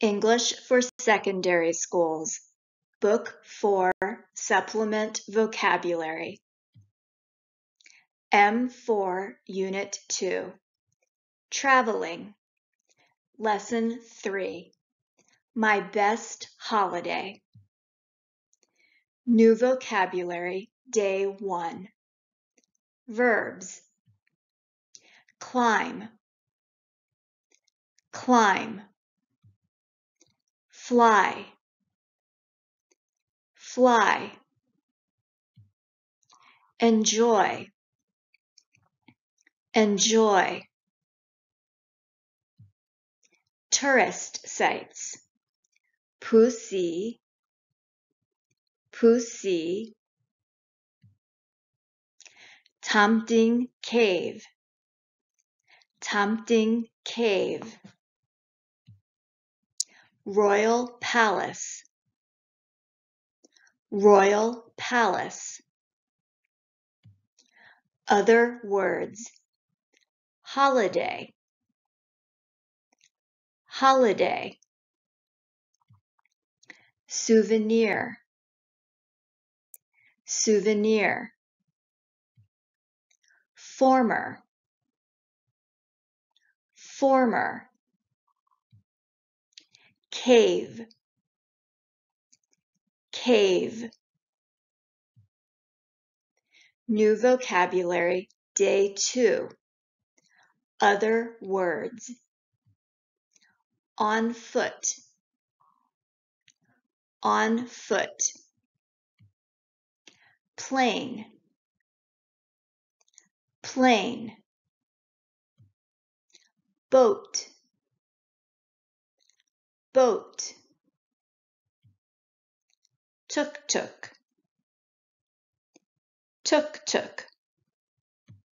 English for Secondary Schools, Book 4, Supplement Vocabulary. M4, Unit 2. Traveling. Lesson 3. My Best Holiday. New Vocabulary, Day 1. Verbs. Climb. Climb fly. Fly. Enjoy. Enjoy. Tourist sites. Phousi. Phousi. Tamding Cave. Tamding Cave Royal Palace. Royal Palace. Other words Holiday. Holiday. Souvenir. Souvenir. Former. Former cave cave New vocabulary, day two. Other words. On foot. On foot. Plane. Plane. Boat boat. Tuk-tuk. Tuk-tuk